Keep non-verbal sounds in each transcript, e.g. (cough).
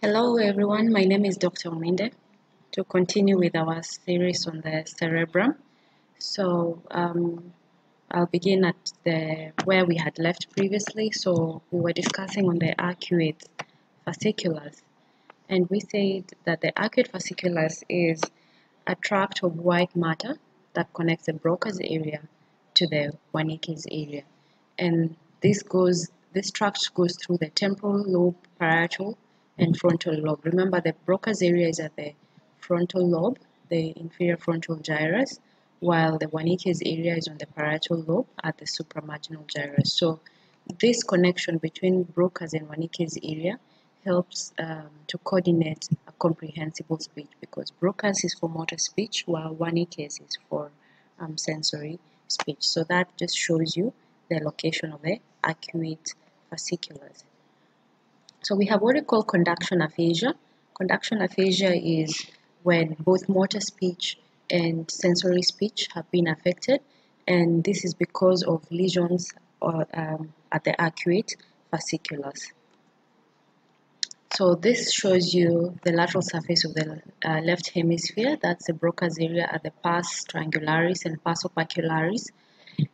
Hello everyone, my name is Dr. Ominde. To continue with our series on the cerebrum, so um, I'll begin at the where we had left previously. So we were discussing on the arcuate fasciculus, and we said that the arcuate fasciculus is a tract of white matter that connects the Broca's area to the Wernicke's area, and this goes this tract goes through the temporal lobe, parietal, and frontal lobe. Remember, the Broca's area is at the frontal lobe, the inferior frontal gyrus, while the Wernicke's area is on the parietal lobe at the supramarginal gyrus. So this connection between Broca's and Wernicke's area helps um, to coordinate a comprehensible speech because Broca's is for motor speech while Wernicke's is for um, sensory speech. So that just shows you the location of the arcuate fasciculus. So we have what we call conduction aphasia. Conduction aphasia is when both motor speech and sensory speech have been affected, and this is because of lesions or, um, at the arcuate fasciculus. So this shows you the lateral surface of the uh, left hemisphere. That's the Broca's area at the pars triangularis and pars opercularis.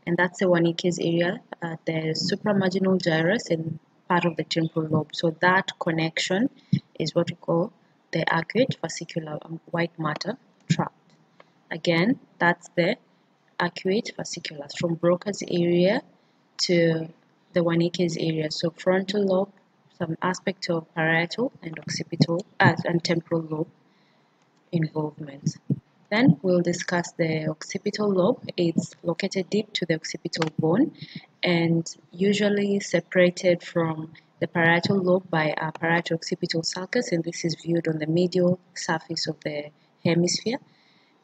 And that's the Wernicke's area at the supramarginal gyrus and part of the temporal lobe. So that connection is what we call the arcuate fascicular um, white matter tract. Again, that's the arcuate fasciculus from Broca's area to the Wernicke's area. So frontal lobe, some aspect of parietal and occipital uh, and temporal lobe involvement. Then we'll discuss the occipital lobe. It's located deep to the occipital bone and usually separated from the parietal lobe by a parietal occipital sulcus and this is viewed on the medial surface of the hemisphere.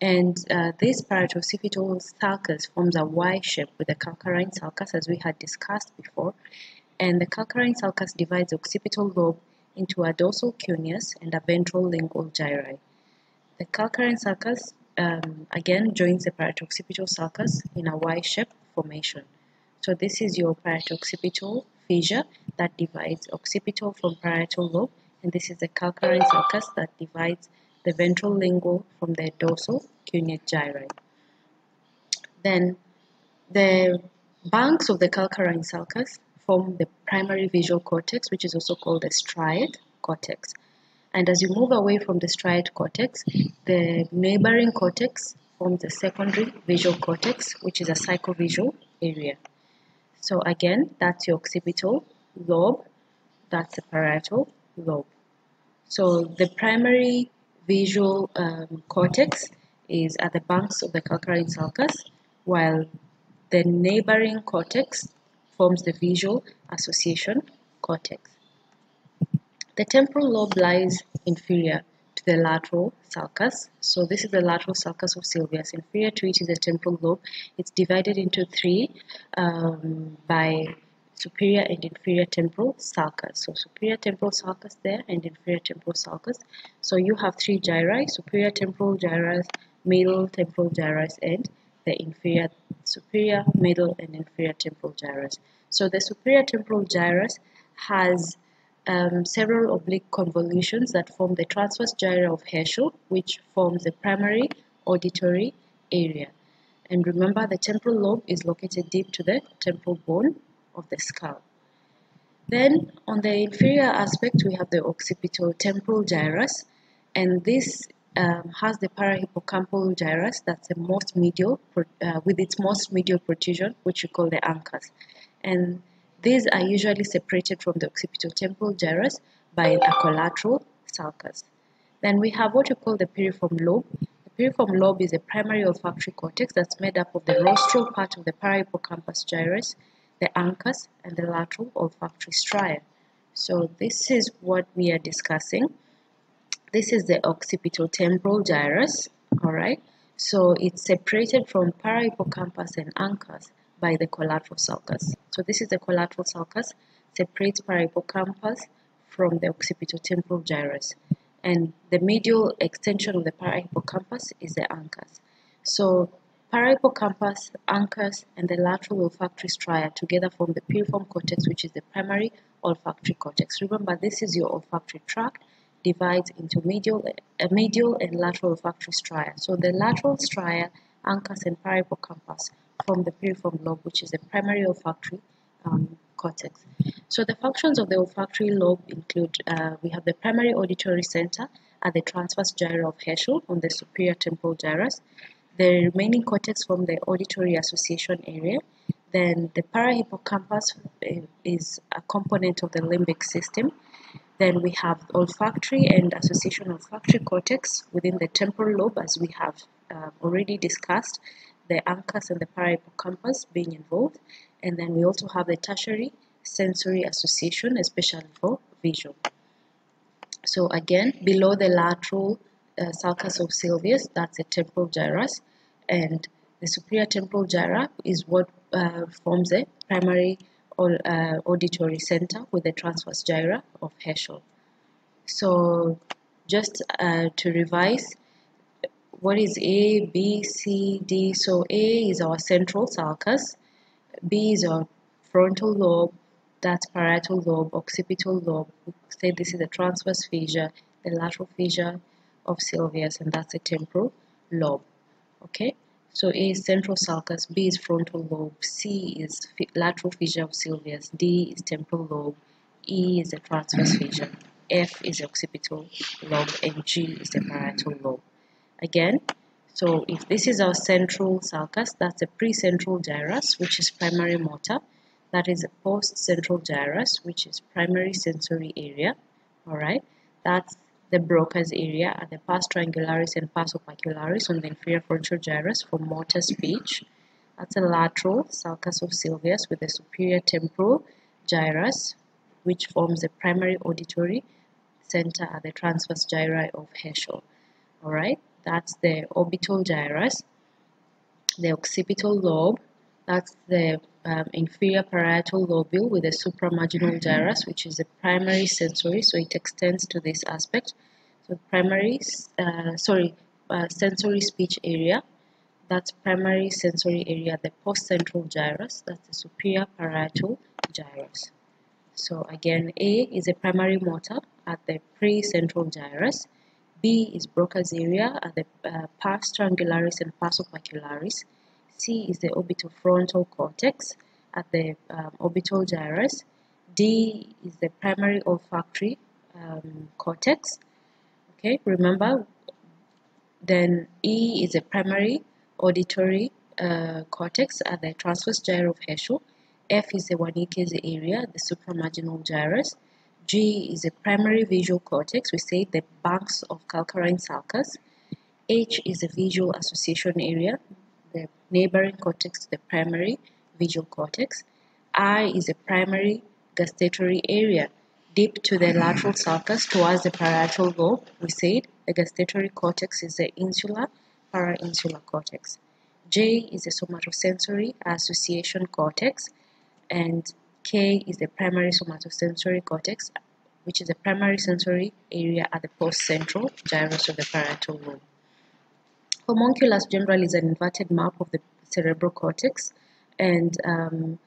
And uh, this parietal occipital sulcus forms a Y shape with the calcarine sulcus as we had discussed before. And the calcarine sulcus divides the occipital lobe into a dorsal cuneus and a ventral lingual gyri. The calcarine sulcus um, again joins the parietal occipital sulcus in a Y-shaped formation. So this is your parietal occipital fissure that divides occipital from parietal lobe, and this is the calcarine sulcus that divides the ventral lingual from the dorsal cuneate gyri. Then the banks of the calcarine sulcus form the primary visual cortex, which is also called the striate cortex. And as you move away from the striate cortex, the neighboring cortex forms the secondary visual cortex, which is a psychovisual area. So again, that's your occipital lobe, that's the parietal lobe. So the primary visual um, cortex is at the banks of the calcarine sulcus, while the neighboring cortex forms the visual association cortex. The temporal lobe lies inferior to the lateral sulcus. So this is the lateral sulcus of Sylvius. Inferior to it is the temporal lobe. It's divided into three um, by superior and inferior temporal sulcus. So superior temporal sulcus there and inferior temporal sulcus. So you have three gyri, superior temporal gyrus, middle temporal gyrus, and the inferior, superior, middle, and inferior temporal gyrus. So the superior temporal gyrus has um, several oblique convolutions that form the transverse gyra of Heschl, which forms the primary auditory area. And remember, the temporal lobe is located deep to the temporal bone of the skull. Then, on the inferior aspect, we have the occipital temporal gyrus, and this um, has the parahippocampal gyrus, that's the most medial, uh, with its most medial protrusion, which we call the uncus. And these are usually separated from the occipital temporal gyrus by a collateral sulcus. Then we have what we call the piriform lobe. The piriform lobe is a primary olfactory cortex that's made up of the rostral part of the parahippocampus gyrus, the uncus, and the lateral olfactory stria. So this is what we are discussing. This is the occipital temporal gyrus, all right? So it's separated from parahippocampus and uncus by the collateral sulcus. So this is the collateral sulcus, separates parahippocampus from the occipitotemporal gyrus. And the medial extension of the parahippocampus is the uncus. So parahippocampus, uncus, and the lateral olfactory stria together form the piriform cortex, which is the primary olfactory cortex. Remember, this is your olfactory tract, divides into medial, a medial and lateral olfactory stria. So the lateral stria, uncus and parahippocampus from the piriform lobe, which is the primary olfactory um, cortex. So the functions of the olfactory lobe include, uh, we have the primary auditory center at the transverse gyra of Heschl on the superior temporal gyrus. The remaining cortex from the auditory association area. Then the parahippocampus uh, is a component of the limbic system. Then we have olfactory and association olfactory cortex within the temporal lobe as we have uh, already discussed, the uncus and the parahippocampus being involved. And then we also have the tertiary sensory association, especially for visual. So again, below the lateral uh, sulcus of Sylvius, that's the temporal gyrus, and the superior temporal gyra is what uh, forms the primary uh, auditory center with the transverse gyra of Heschl. So just uh, to revise, what is A, B, C, D? So A is our central sulcus, B is our frontal lobe, that's parietal lobe, occipital lobe. We say this is the transverse fissure, the lateral fissure of Sylvius, and that's the temporal lobe. Okay, so A is central sulcus, B is frontal lobe, C is lateral fissure of Sylvius, D is temporal lobe, E is the transverse fissure, F is occipital lobe, and G is the parietal lobe. Again, so if this is our central sulcus, that's the precentral gyrus, which is primary motor. That is a post-central gyrus, which is primary sensory area. All right, that's the Broca's area at the pars triangularis and pars opercularis on the inferior frontal gyrus for motor speech. That's a lateral sulcus of Sylvius with the superior temporal gyrus, which forms the primary auditory center at the transverse gyri of Heschl. All right, that's the orbital gyrus, the occipital lobe, that's the um, inferior parietal lobule with the supramarginal gyrus, which is the primary sensory, so it extends to this aspect. So primary, uh, sorry, uh, sensory speech area, that's primary sensory area, the post-central gyrus, that's the superior parietal gyrus. So again, A is a primary motor at the pre-central gyrus. B is Broca's area at the uh, pars triangularis and pars opercularis. C is the orbitofrontal cortex at the um, orbital gyrus. D is the primary olfactory um, cortex. Okay, remember. Then E is the primary auditory uh, cortex at the transverse gyre of Heschl. F is the Wernicke's area, the supramarginal gyrus. G is the primary visual cortex. We say the banks of calcarine sulcus. H is the visual association area, the neighboring cortex to the primary visual cortex. I is the primary gustatory area, deep to the lateral (laughs) sulcus towards the parietal lobe. We said the gustatory cortex is the insular parainsular cortex. J is the somatosensory association cortex, and K is the primary somatosensory cortex, which is the primary sensory area at the post-central gyrus of the parietal lobe. Homunculus generally is an inverted map of the cerebral cortex and um,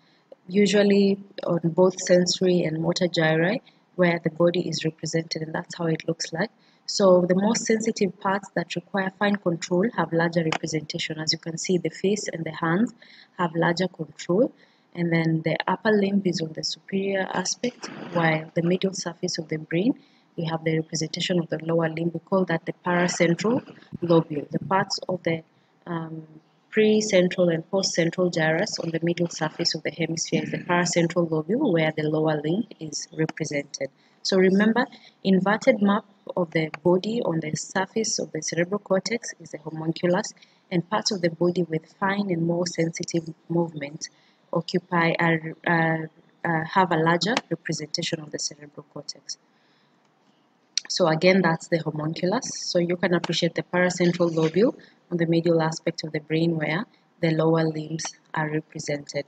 usually on both sensory and motor gyri where the body is represented and that's how it looks like. So the most sensitive parts that require fine control have larger representation. As you can see, the face and the hands have larger control and then the upper limb is on the superior aspect while the middle surface of the brain we have the representation of the lower limb. We call that the paracentral lobule. The parts of the um, pre-central and post-central gyrus on the middle surface of the hemisphere is the paracentral lobule where the lower limb is represented. So remember, inverted map of the body on the surface of the cerebral cortex is the homunculus and parts of the body with fine and more sensitive movement occupy have a larger representation of the cerebral cortex. So again, that's the homunculus. So you can appreciate the paracentral lobule on the medial aspect of the brain where the lower limbs are represented.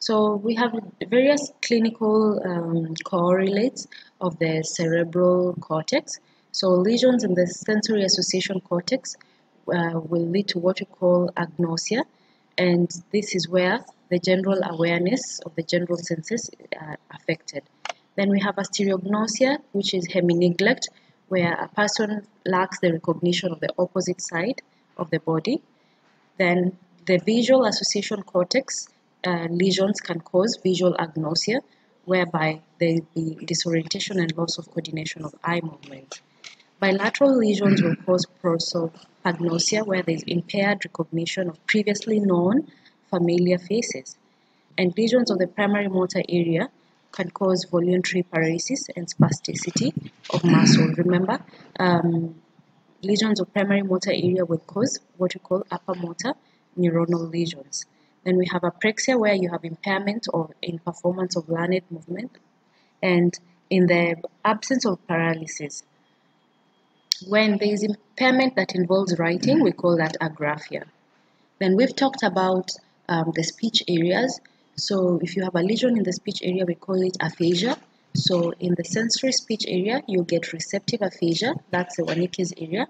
So we have various clinical um, correlates of the cerebral cortex. So lesions in the sensory association cortex uh, will lead to what we call agnosia, and this is where the general awareness of the general senses are affected. Then we have astereognosia, which is hemi-neglect, where a person lacks the recognition of the opposite side of the body. Then the visual association cortex uh, lesions can cause visual agnosia, whereby there be disorientation and loss of coordination of eye movement. Bilateral lesions will cause prosopagnosia, where there is impaired recognition of previously known familiar faces. And lesions of the primary motor area can cause voluntary paralysis and spasticity of muscle. Remember, um, lesions of primary motor area will cause what we call upper motor neuronal lesions. Then we have apraxia, where you have impairment or in performance of learned movement. And in the absence of paralysis, when there is impairment that involves writing, we call that agraphia. Then we've talked about um, the speech areas. So if you have a lesion in the speech area, we call it aphasia. So in the sensory speech area, you get receptive aphasia, that's the Wernicke's area.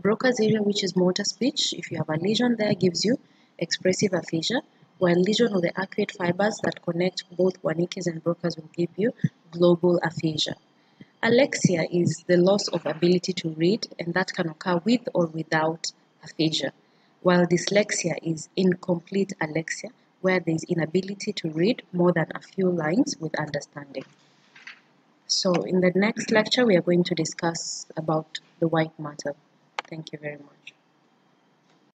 Broca's area, which is motor speech, if you have a lesion there, gives you expressive aphasia, while lesion of the arcuate fibers that connect both Wernicke's and Broca's will give you global aphasia. Alexia is the loss of ability to read, and that can occur with or without aphasia, while dyslexia is incomplete alexia, where there is inability to read more than a few lines with understanding. So in the next lecture, we are going to discuss about the white matter. Thank you very much.